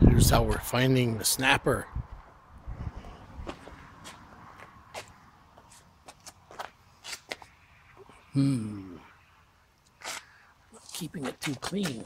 Here's how we're finding the snapper. Hmm. Keeping it too clean.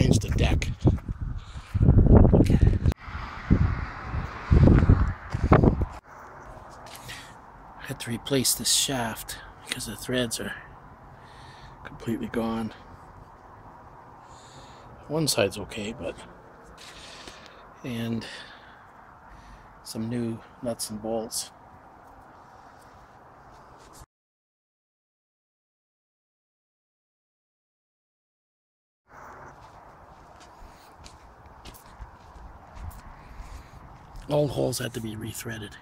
I just the deck. Had to replace this shaft because the threads are completely gone. One side's okay, but and some new nuts and bolts. All holes had to be rethreaded.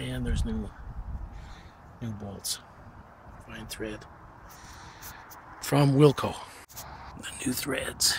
And there's new new bolts. Fine thread. From Wilco. The new threads.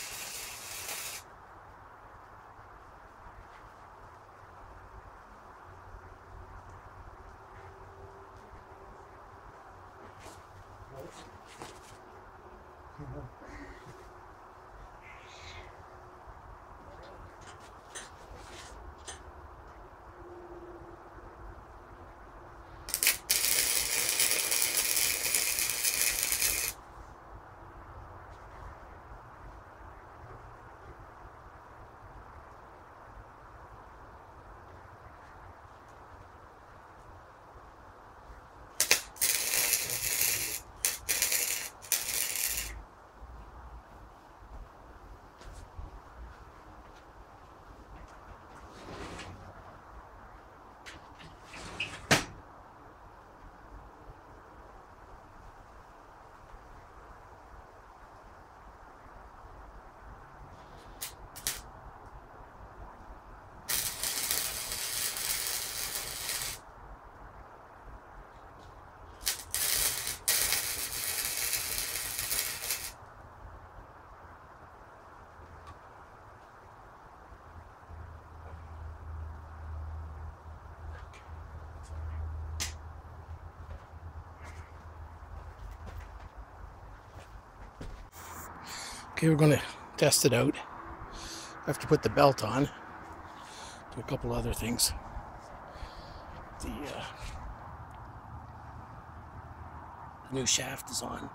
Okay, we're going to test it out. I have to put the belt on. Do a couple other things. The uh, new shaft is on.